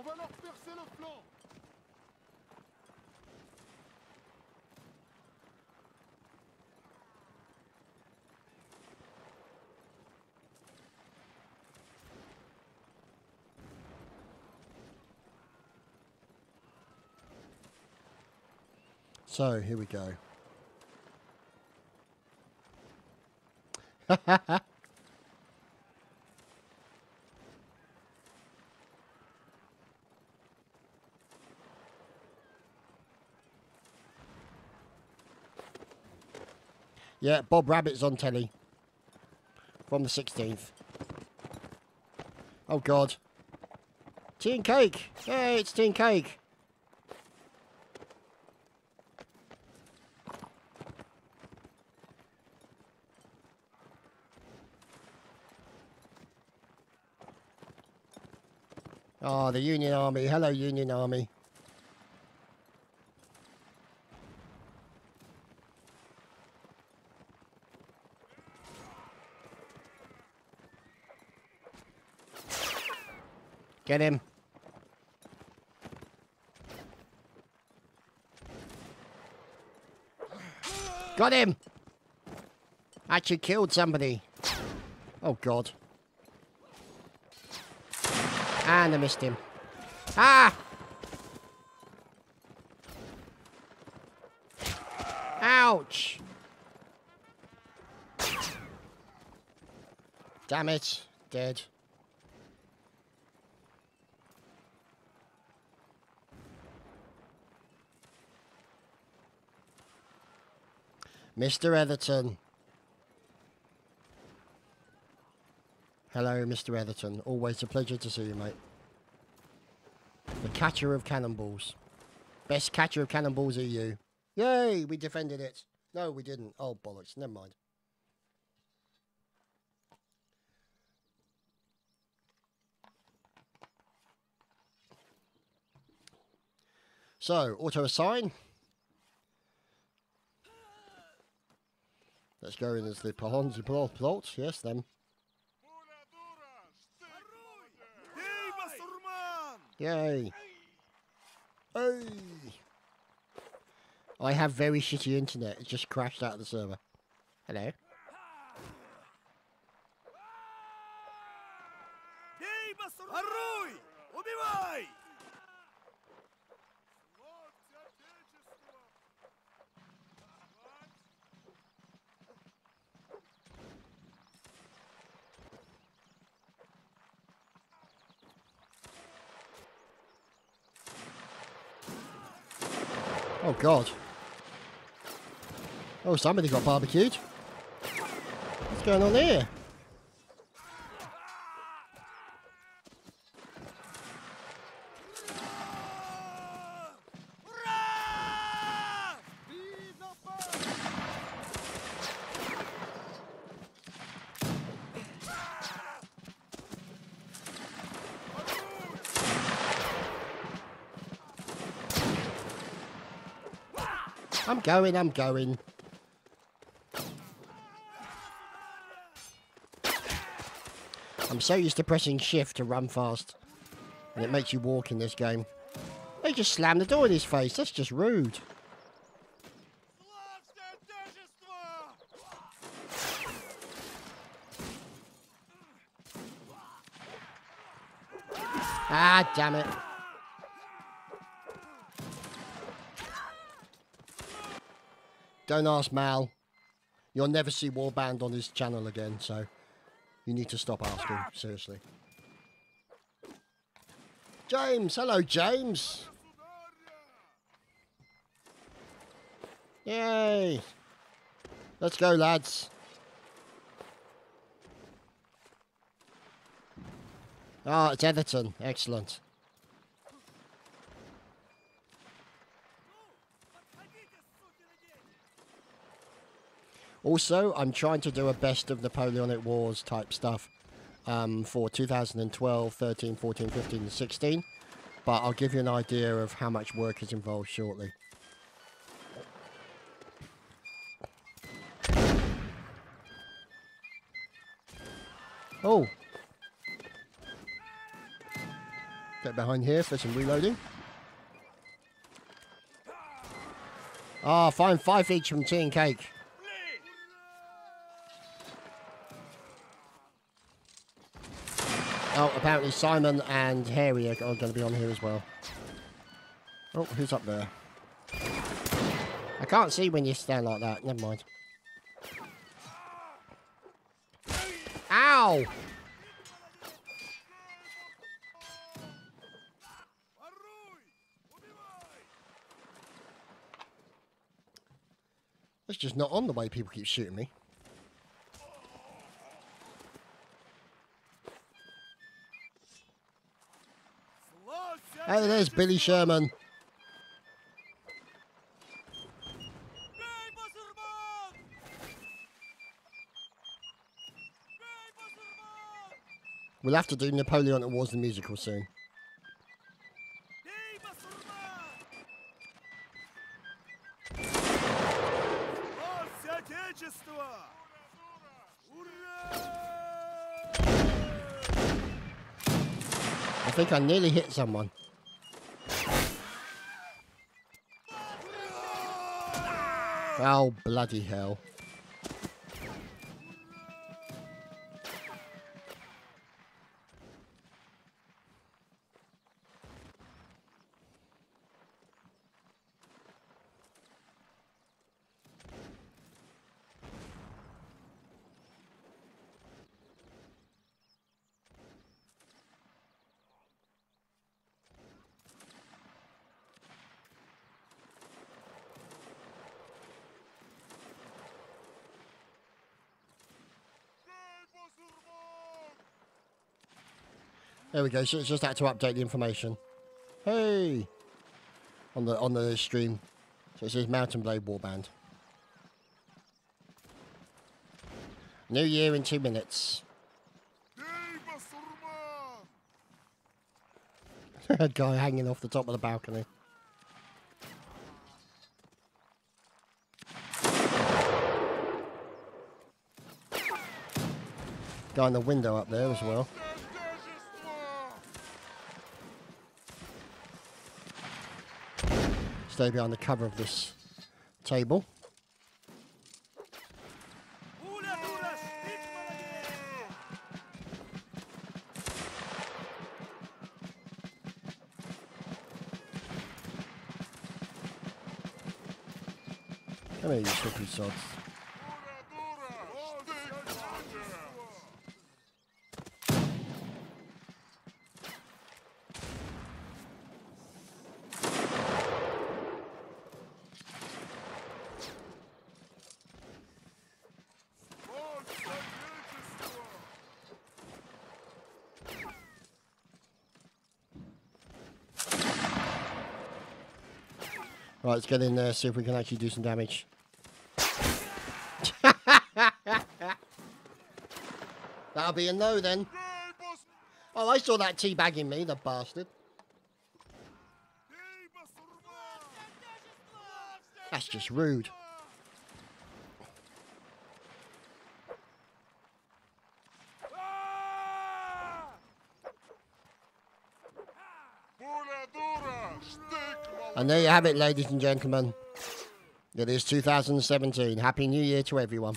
On va leur percer le flanc So, here we go. yeah, Bob Rabbit's on telly. From the 16th. Oh, God. Tea and cake. Hey, it's tea and cake. Oh, the Union Army. Hello, Union Army. Get him. Got him! Actually killed somebody. Oh, God. And I missed him. Ah! Ouch! Damn it. Dead. Mr. Etherton. Hello, Mr. Etherton. Always a pleasure to see you, mate. The catcher of cannonballs. Best catcher of cannonballs EU. Yay, we defended it. No, we didn't. Oh, bollocks. Never mind. So, auto assign. Let's go in as the Pahonzi plot. Yes, them. Yay. Hey. I have very shitty internet. It just crashed out of the server. Hello. Воруй! Убивай! God. Oh, somebody got barbecued. What's going on here? I'm going, I'm going. I'm so used to pressing shift to run fast. And it makes you walk in this game. They just slammed the door in his face. That's just rude. Ah, damn it. Don't ask Mal. You'll never see Warband on his channel again, so you need to stop asking, seriously. James, hello James. Yay. Let's go, lads. Ah, it's Etherton. Excellent. Also, I'm trying to do a best of Napoleonic Wars type stuff um, for 2012, 13, 14, 15, and 16. But I'll give you an idea of how much work is involved shortly. Oh. Get behind here for some reloading. Ah, oh, fine five each from tea and cake. Oh, apparently Simon and Harry are going to be on here as well. Oh, who's up there? I can't see when you stand like that. Never mind. Ow! That's just not on the way people keep shooting me. There's Billy Sherman. We'll have to do Napoleonic Wars the musical soon. I think I nearly hit someone. Oh, bloody hell. There we go. So it's just had to update the information. Hey, on the on the stream. So it says Mount & Blade Warband. New year in two minutes. A guy hanging off the top of the balcony. Guy in the window up there as well. Stay behind the cover of this table. Come here, you slippery sods. Right, let's get in there, see if we can actually do some damage. That'll be a no then. Oh, I saw that teabagging me, the bastard. That's just rude. And there you have it, ladies and gentlemen. It is 2017. Happy New Year to everyone.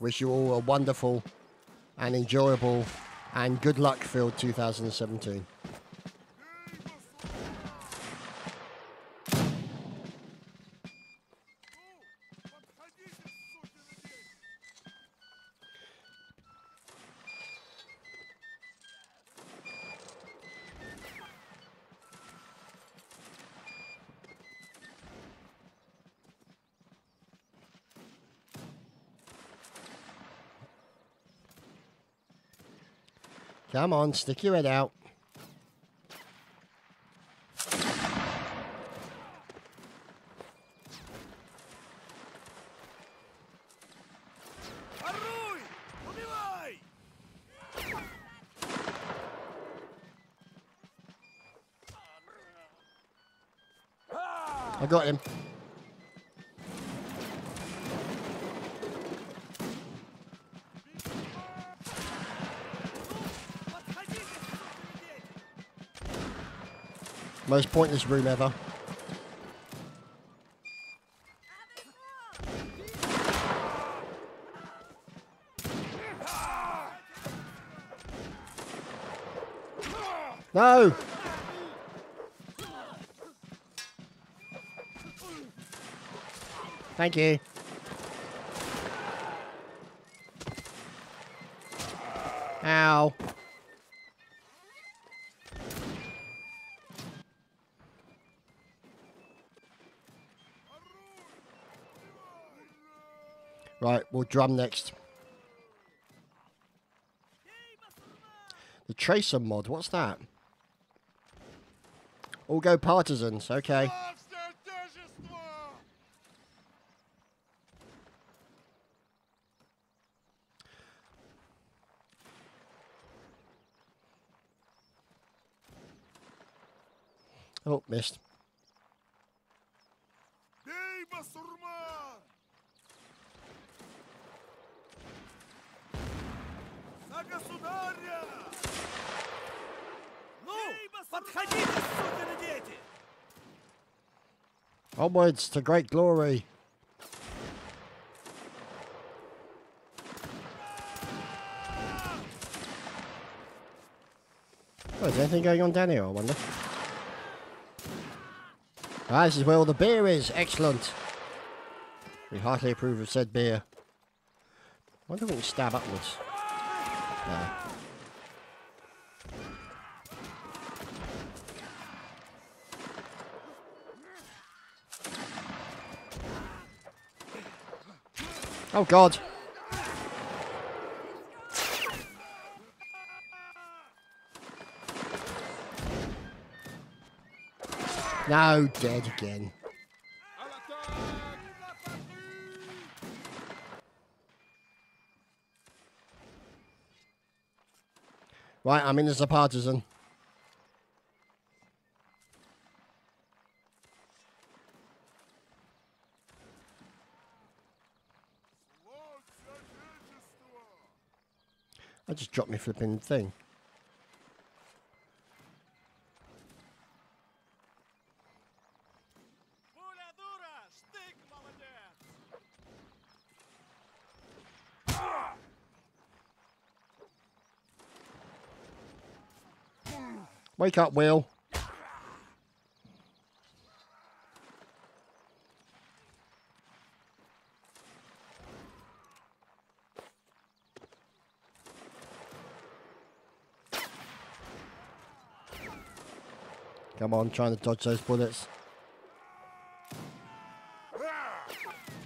Wish you all a wonderful and enjoyable and good luck filled 2017. Come on, stick your head out. I got him. Most pointless room ever. No! Thank you. drum next. The Tracer mod, what's that? All go partisans, okay. Oh, missed. подходите, сукины дети! Onwards to great glory. Oh, is anything going on down here, I wonder? Ah, this is where all the beer is. Excellent. We heartily approve of said beer. wonder if we can stab upwards. No. Oh, God. No, dead again. Right, I'm in as a partisan. I just dropped my flipping thing. Wake up, Will. Come on, trying to dodge those bullets.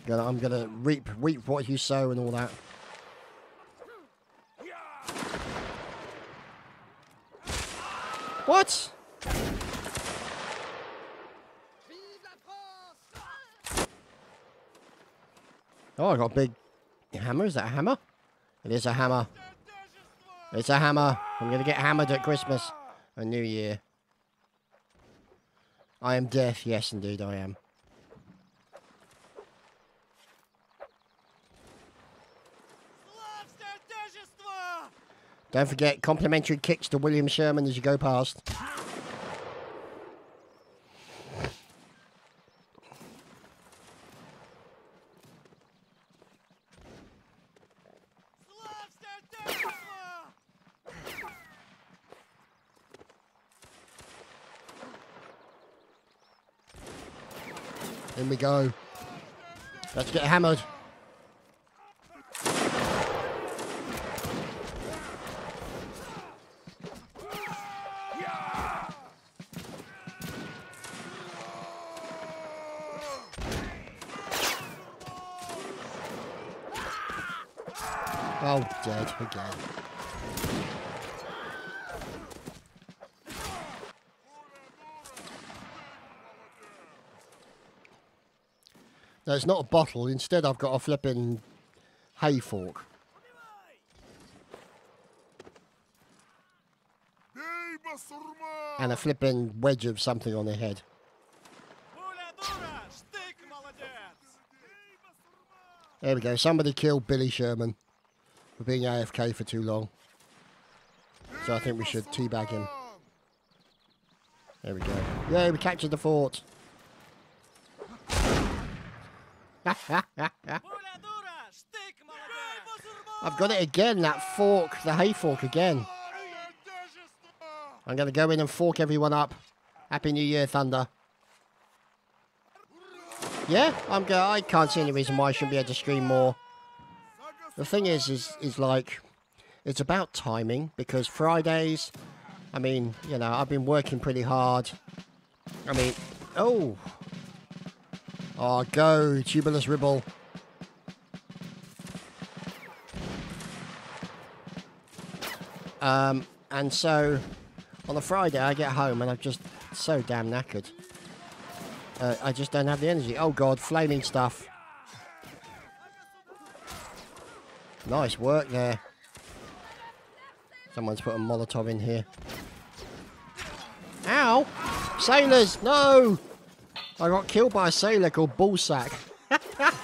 Gonna, I'm gonna reap, reap what you sow and all that. What? Oh, I got a big hammer. Is that a hammer? It is a hammer. It's a hammer. I'm going to get hammered at Christmas and New Year. I am deaf. Yes, indeed, I am. Don't forget complimentary kicks to William Sherman as you go past. In we go. Let's get hammered. Oh, dead again. It's not a bottle. Instead, I've got a flipping hay fork. And a flipping wedge of something on their head. There we go. Somebody killed Billy Sherman for being AFK for too long. So I think we should teabag him. There we go. Yeah, we captured the fort. I've got it again, that fork, the hay fork again. I'm going to go in and fork everyone up. Happy New Year, Thunder. Yeah, I'm go. I can't see any reason why I shouldn't be able to stream more. The thing is, is, is like, it's about timing because Fridays, I mean, you know, I've been working pretty hard. I mean, oh, oh, go tubulus ribble. Um, and so on a Friday, I get home and I'm just so damn knackered. Uh, I just don't have the energy. Oh god, flaming stuff. Nice work there. Someone's put a Molotov in here. Ow! Sailors, no! I got killed by a sailor called Bullsack.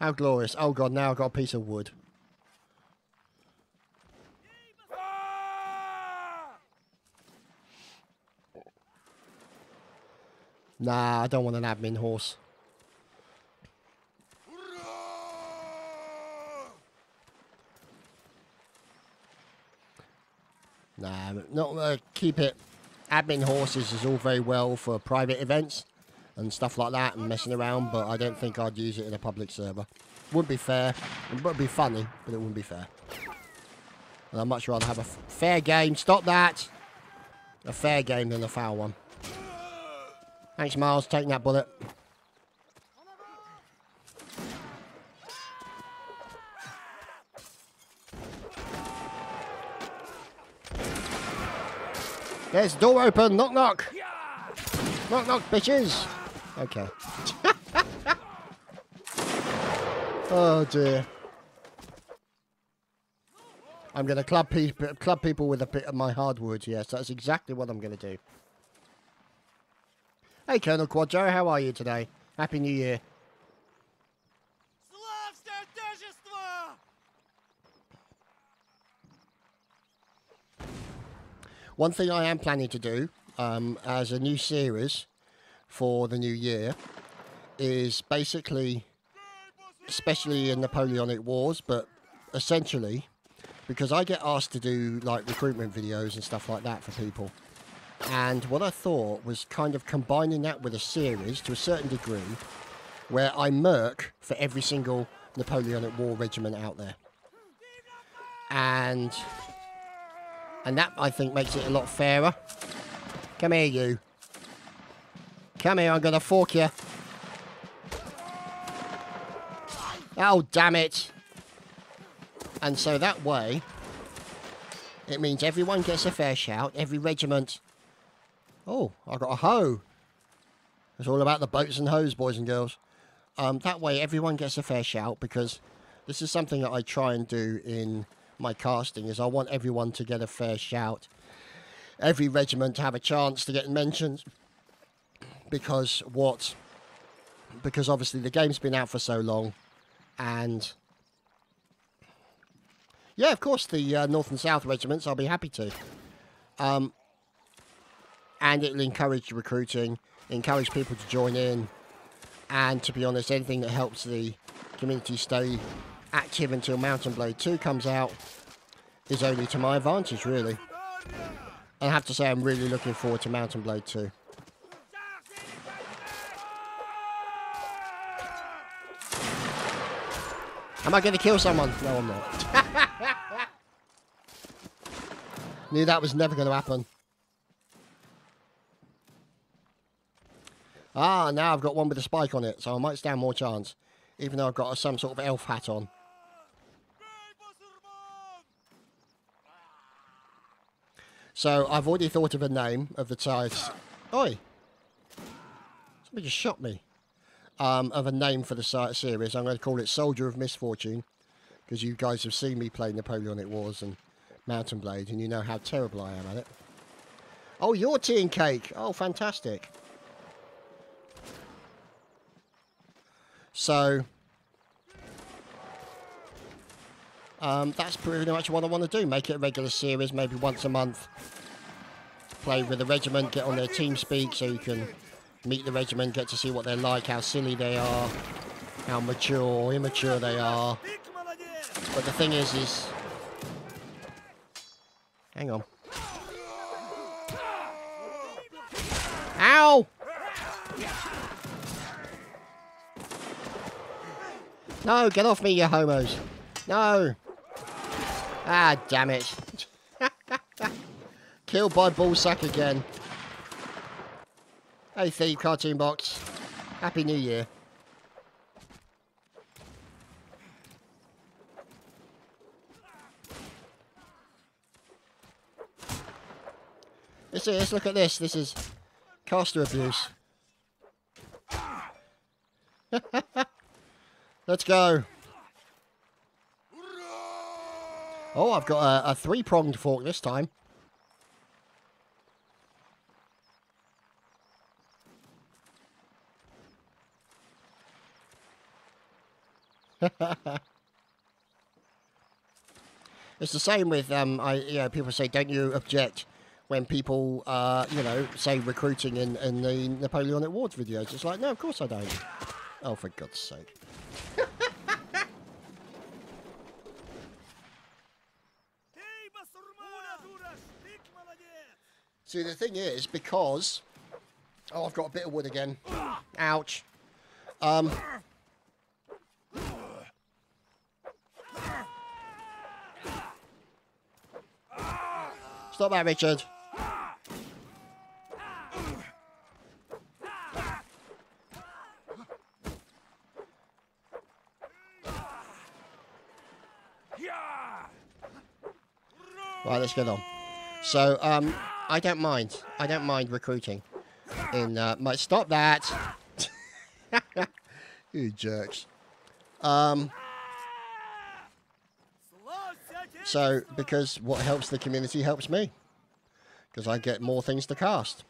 How glorious. Oh god, now I've got a piece of wood. Nah, I don't want an admin horse. Nah, not uh, keep it. Admin horses is all very well for private events and stuff like that and messing around, but I don't think I'd use it in a public server. Wouldn't be fair. It would be funny, but it wouldn't be fair. And I'd much rather have a fair game. Stop that! A fair game than a foul one. Thanks, Miles. Taking that bullet. There's the door open. Knock, knock. Knock, knock, bitches. Okay. oh, dear. I'm going to club, people, club people with a bit of my hardwood. Yes, that's exactly what I'm going to do. Hey, Colonel Quadro, how are you today? Happy New Year. One thing I am planning to do um, as a new series for the new year is basically, especially in Napoleonic Wars, but essentially, because I get asked to do like recruitment videos and stuff like that for people. And what I thought was kind of combining that with a series to a certain degree where I murk for every single Napoleonic War regiment out there. And and that I think makes it a lot fairer. Come here, you. Come here, I'm gonna fork you. Oh, damn it. And so that way, it means everyone gets a fair shout, every regiment. Oh, I got a hoe. It's all about the boats and hoes, boys and girls. Um, that way, everyone gets a fair shout because this is something that I try and do in my casting. Is I want everyone to get a fair shout, every regiment to have a chance to get mentioned. Because what? Because obviously the game's been out for so long, and yeah, of course the uh, North and South regiments. I'll be happy to. Um, and it'll encourage recruiting, encourage people to join in, and to be honest, anything that helps the community stay active until Mount & Blade 2 comes out is only to my advantage, really. I have to say, I'm really looking forward to Mount & Blade 2. Am I going to kill someone? No, I'm not. Knew that was never going to happen. Ah, now I've got one with a spike on it, so I might stand more chance. Even though I've got some sort of elf hat on. So I've already thought of a name of the size. Oi! Somebody just shot me. Um, of a name for the si- series. I'm going to call it Soldier of Misfortune. Because you guys have seen me play Napoleonic Wars and Mount & Blade, and you know how terrible I am at it. Oh, your tea and cake! Oh, fantastic. So, Um, that's pretty much what I want to do. Make it a regular series, maybe once a month. Play with the regiment, get on their TeamSpeak so you can meet the regiment, get to see what they're like, how silly they are, how mature or immature they are. But the thing is, is... Hang on. Ow! No, get off me, you homos. No. Ah, damn it. Killed by ballsack again. Hey, Thief Cartoon Box. Happy New Year. Let's, let's look at this. This is caster abuse. let's go. Oh, I've got a, a three-pronged fork this time. It's the same with um, I you know people say don't you object when people uh you know say recruiting in in the Napoleonic Wars videos. It's like no, of course I don't. Oh, for God's sake. See, the thing is because oh, I've got a bit of wood again. Ouch. Um. Stop that, Richard. Right, let's get on. So, um, I don't mind. I don't mind recruiting. In uh, my stop that. you jerks. Um. So because what helps the community helps me, because I get more things to cast.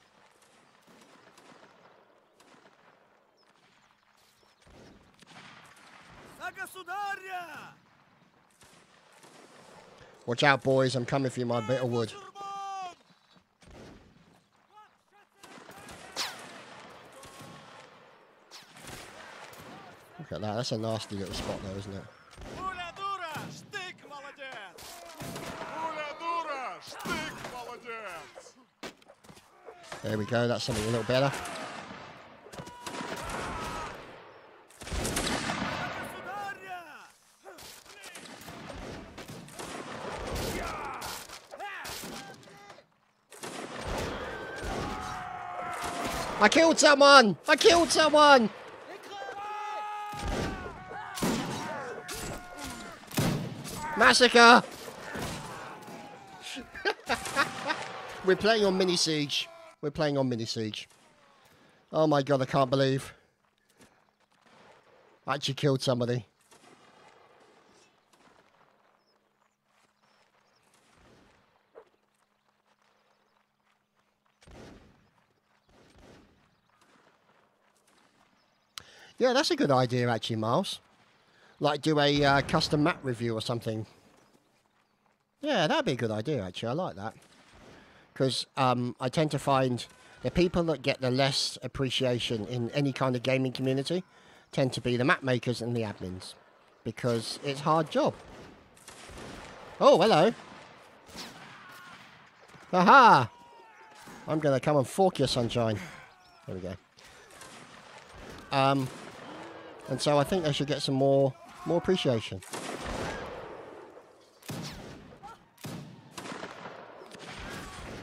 Watch out, boys. I'm coming for you, my bit of wood. at that. That's a nasty little spot though, isn't it? There we go, that's something a little better. I killed someone! I killed someone! Massacre! We're playing on Mini Siege. We're playing on Mini Siege. Oh my god, I can't believe. I actually killed somebody. Yeah, that's a good idea, actually, Miles. Like do a uh, custom map review or something. Yeah, that'd be a good idea, actually. I like that. Because um, I tend to find the people that get the less appreciation in any kind of gaming community tend to be the map makers and the admins. Because it's hard job. Oh, hello. Aha! I'm going to come and fork your sunshine. There we go. Um, and so I think they should get some more more appreciation.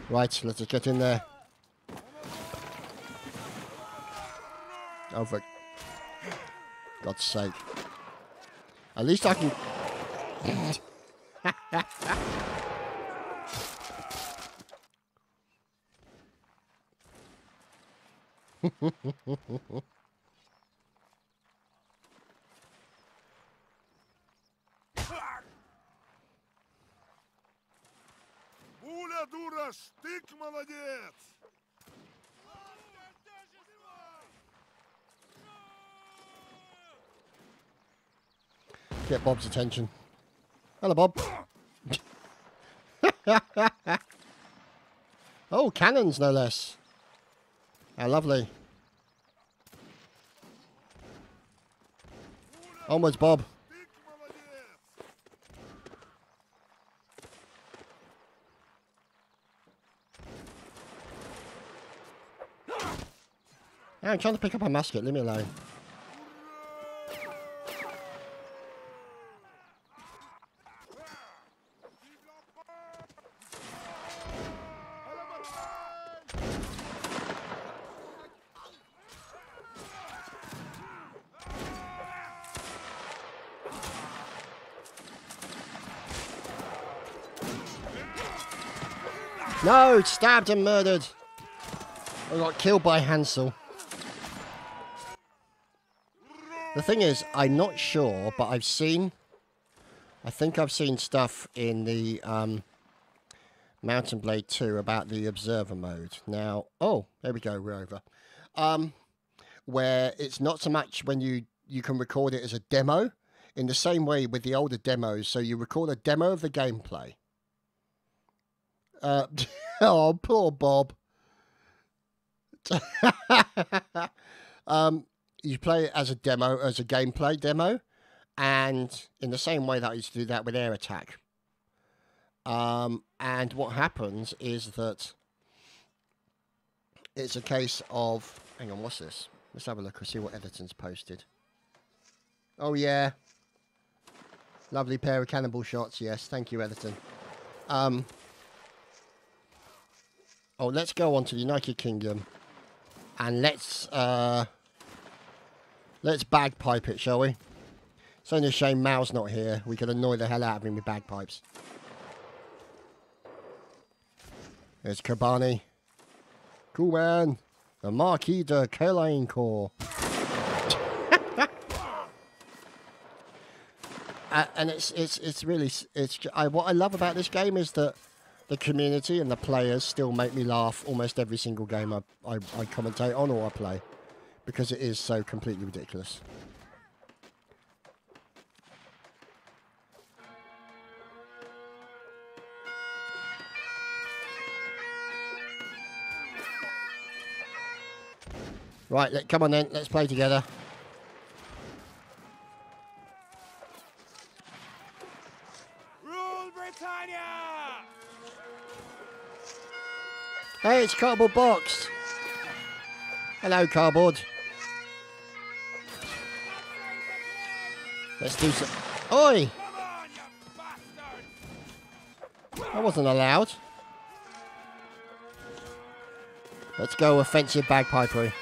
Right, let's just get in there. Oh, for God's sake. At least I can... Пуля дура, штык молодец. Get Bob's attention. Hello, Bob. oh, Oh, cannons, no less. How lovely. Onwards, Bob. Yeah, I'm trying to pick up a musket. Leave me alone. No, stabbed and murdered. I got killed by Hansel. The thing is, I'm not sure, but I've seen. I think I've seen stuff in the um, Mount & Blade 2 about the observer mode. Now, oh, there we go, we're over. Um, where it's not so much when you you can record it as a demo, in the same way with the older demos. So you record a demo of the gameplay. Uh, oh, poor Bob. um, you play it as a demo, as a gameplay demo, and in the same way that I used to do that with Air Attack. Um, and what happens is that it's a case of. Hang on, what's this? Let's have a look and see what Etherton's posted. Oh, yeah. Lovely pair of cannonball shots. Yes, thank you, Etherton. Um, oh, let's go on to the United Kingdom and let's uh, let's bagpipe it, shall we? It's only a shame Mal's not here. We could annoy the hell out of him with bagpipes. There's Kabani. Cool man. The Marquis de Caulaincourt. uh, and it's it's it's really it's I, what I love about this game is that the community and the players still make me laugh almost every single game I, I, I commentate on or I play because it is so completely ridiculous. Right, let, come on then, let's play together. Rule Britannia! Hey, it's Cardboard Box. Hello, Cardboard. Let's do some. Oi! That wasn't allowed. Let's go offensive bagpipery.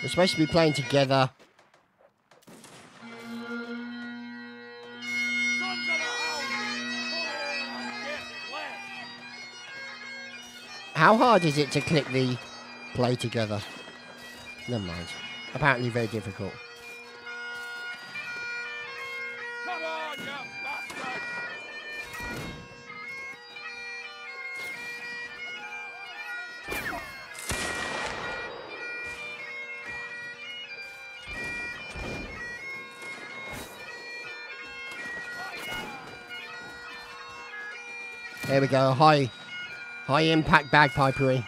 We're supposed to be playing together. How hard is it to click the play together? Never mind. Apparently very difficult. Come on, you bastards! There we go. High, high impact bagpipery.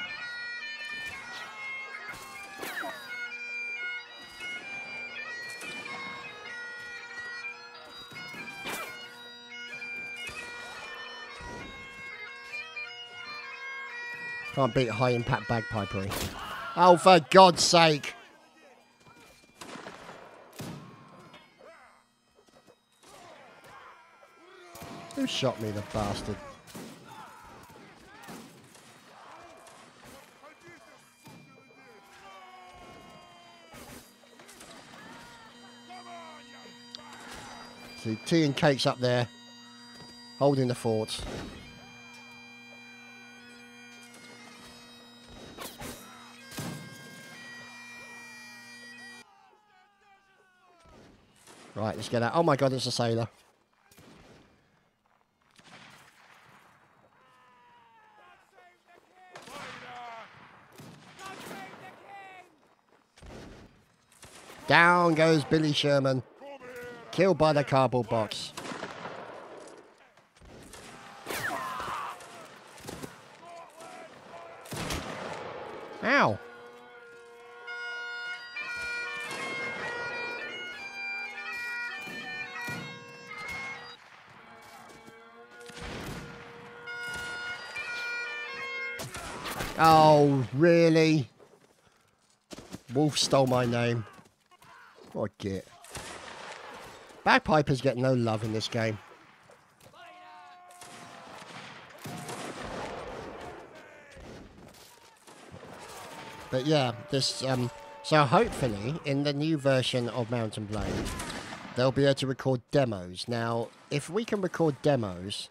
Can't beat high impact bagpipery. Oh, for God's sake! Who shot me, the bastard? See, tea and cakes up there, holding the fort. Right, let's get out. Oh my god, it's a sailor. Down goes Billy Sherman. Killed by the cardboard box. Ow. Oh, really? Wolf stole my name. What a git. Bagpipers get no love in this game. But yeah, this um so hopefully in the new version of Mount & Blade they'll be able to record demos. Now, if we can record demos,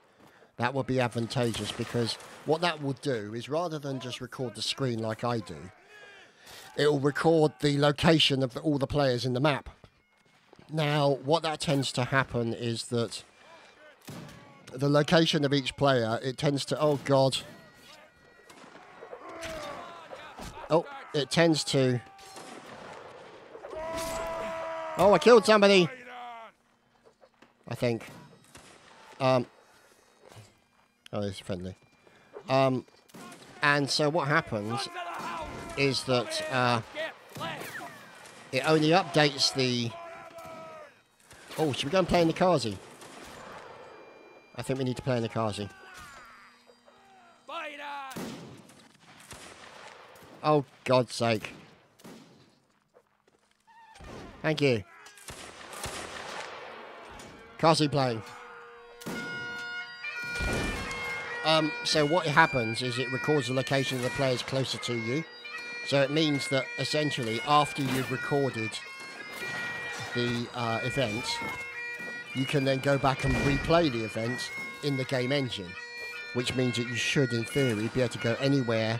that will be advantageous because what that will do is rather than just record the screen like I do, it will record the location of the, all the players in the map. Now, what that tends to happen is that the location of each player, it tends to, oh god. Oh, it tends to, oh, I killed somebody, I think. Um, oh, it's friendly. Um, and so what happens is that uh, it only updates the. Oh, should we go and play in the Kazi? I think we need to play in the Kazi. Oh, God's sake. Thank you. Kazi playing. Um, so what happens is it records the location of the players closer to you. So it means that essentially after you've recorded the uh, event, you can then go back and replay the event in the game engine, which means that you should, in theory, be able to go anywhere.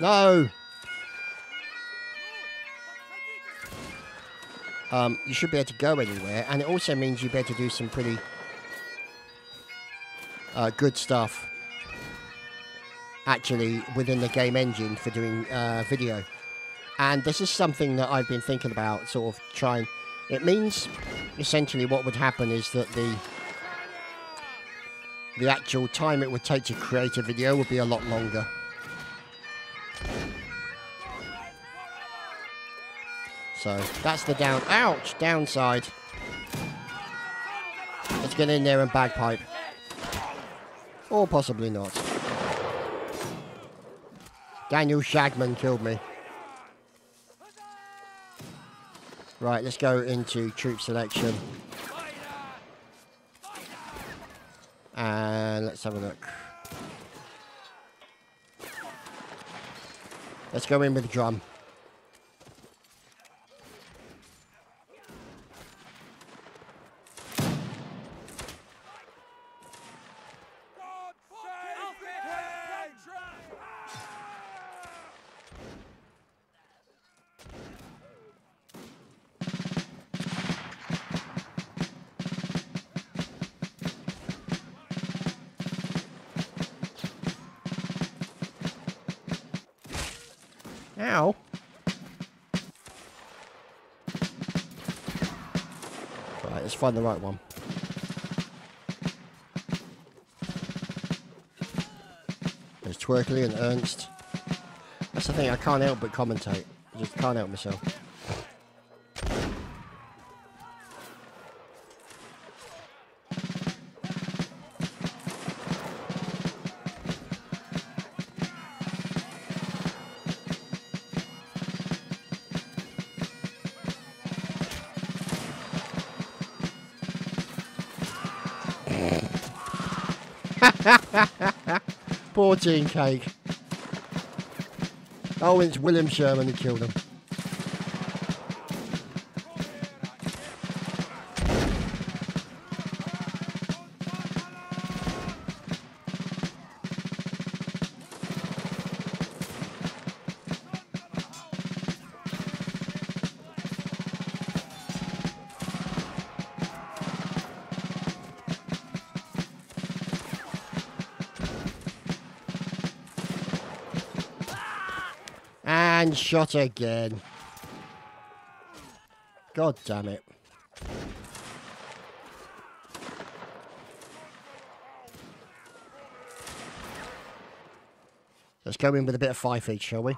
No. Um, you should be able to go anywhere, and it also means you'll be able to do some pretty uh, good stuff actually within the game engine for doing uh, video. And this is something that I've been thinking about, sort of trying. It means essentially what would happen is that the the actual time it would take to create a video would be a lot longer. So that's the down. Ouch! Downside. Let's get in there and bagpipe. Or possibly not. Daniel Shagman killed me. Right, let's go into troop selection. And let's have a look. Let's go in with the drum. Right, let's find the right one. There's Twerkly and Ernst. That's the thing, I can't help but commentate. I just can't help myself. Poor Gene Cake. Oh, it's William Sherman who killed him. Shot again. God damn it. Let's go in with a bit of five feet, shall we?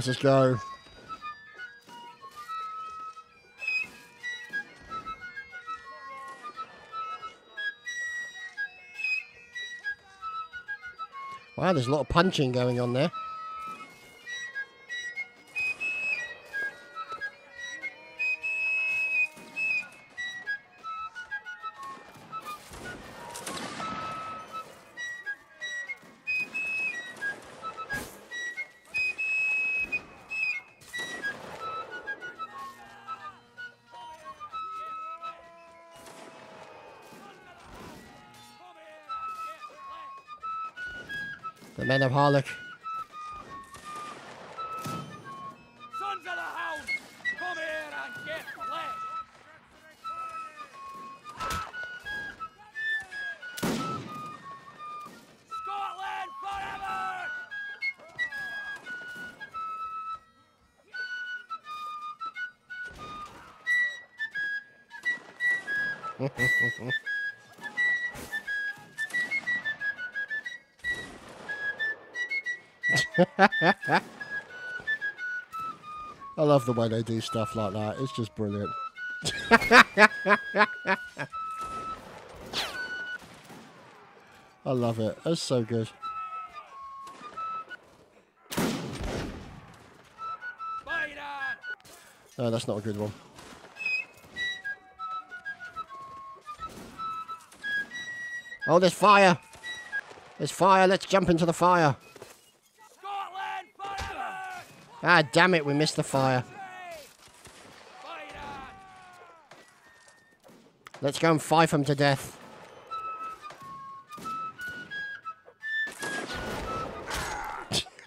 Let's just go. Wow, there's a lot of punching going on there. Here and get wet! The men of Harlech. Sons of the hound! Come here and get wet! Scotland forever! I love the way they do stuff like that. It's just brilliant. I love it. That's so good. No, that's not a good one. Oh, there's fire! There's fire. Let's jump into the fire. Ah, damn it. We missed the fire. Let's go and fight them to death.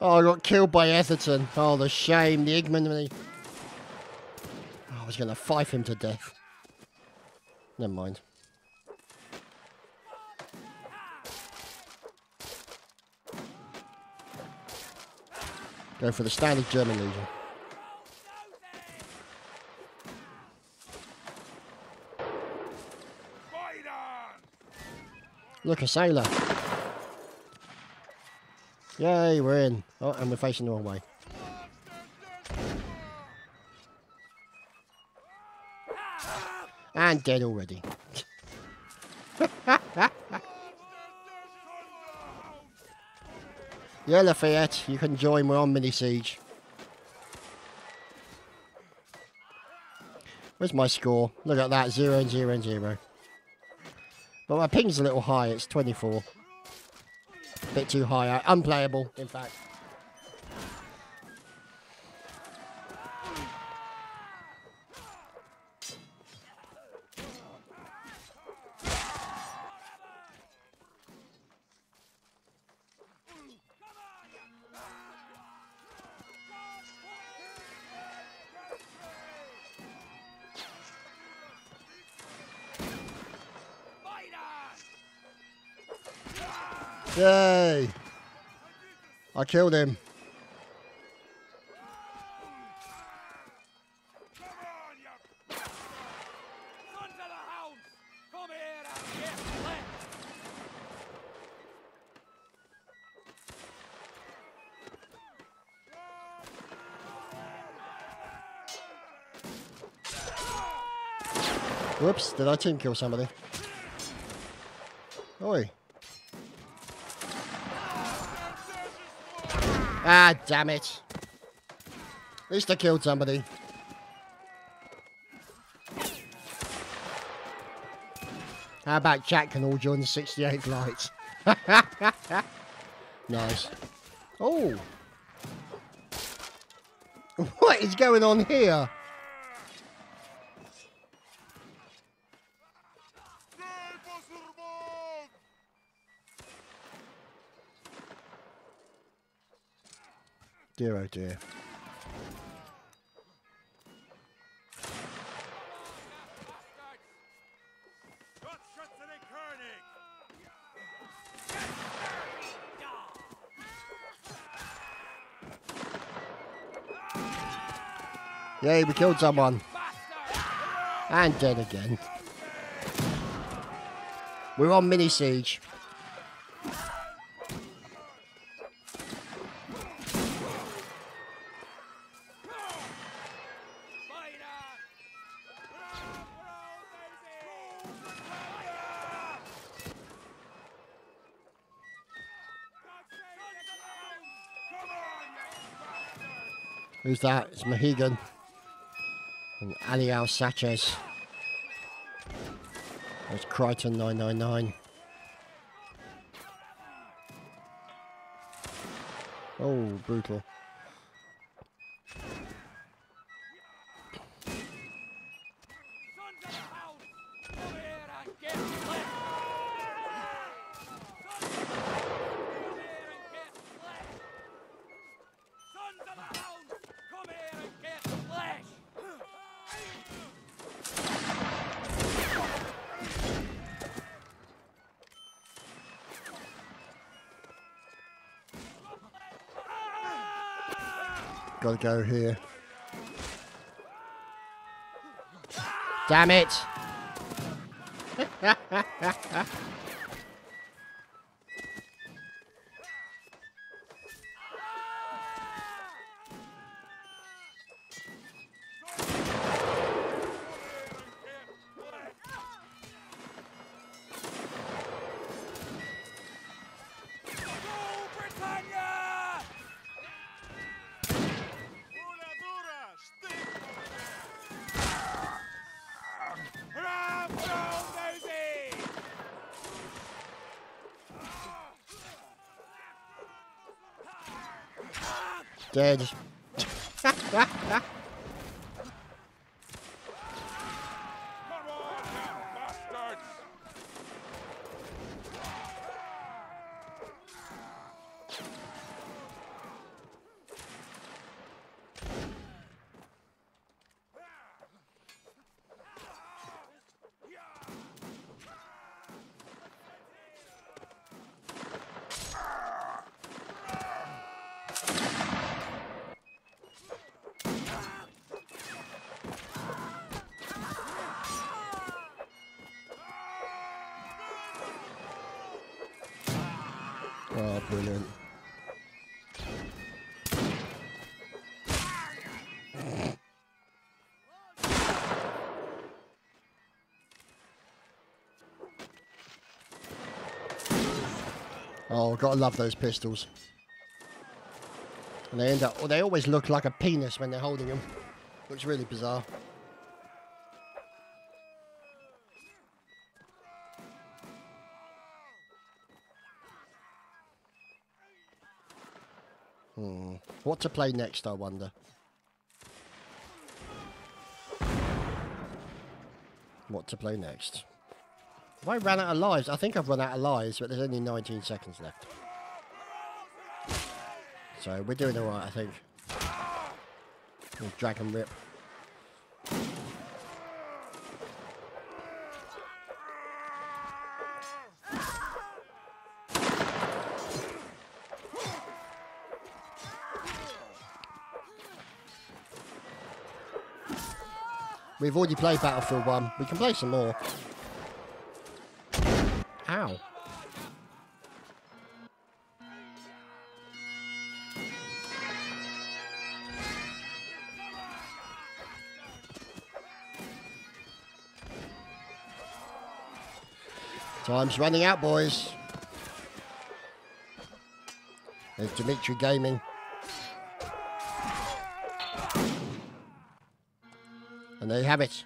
oh, I got killed by Etherton. Oh, the shame, the ignominy. Oh, I was going to fight him to death. Never mind. Go for the standard German Legion. Look, a sailor. Yay, we're in. Oh, and we're facing the wrong way. And dead already. Yeah, Lafayette, you can join. We're on mini siege. Where's my score? Look at that, zero and zero and zero. But my ping's a little high. It's 24. A Bit too high. uh, Unplayable, in fact. Get wet! Whoops, did I team kill somebody? Oi. Ah, damn it. At least I killed somebody. How about Jack can all join the 68 light? nice. Oh. What is going on here? Dear oh dear. Yay, we killed someone. And dead again. We're on mini siege. Who's that? It's Mohegan. And Aliel Sanchez. It's Crichton 999. Oh, brutal. Go here. Damn it! Dead. Oh, gotta love those pistols. And they end up, well, they always look like a penis when they're holding them. Looks really bizarre. Hmm. What to play next, I wonder. What to play next? Have I ran out of lives? I think I've run out of lives, but there's only 19 seconds left. So we're doing alright, I think. We'll drag and rip. We've already played Battlefield 1. We can play some more. Time's running out, boys. There's Dimitri Gaming. And there you have it.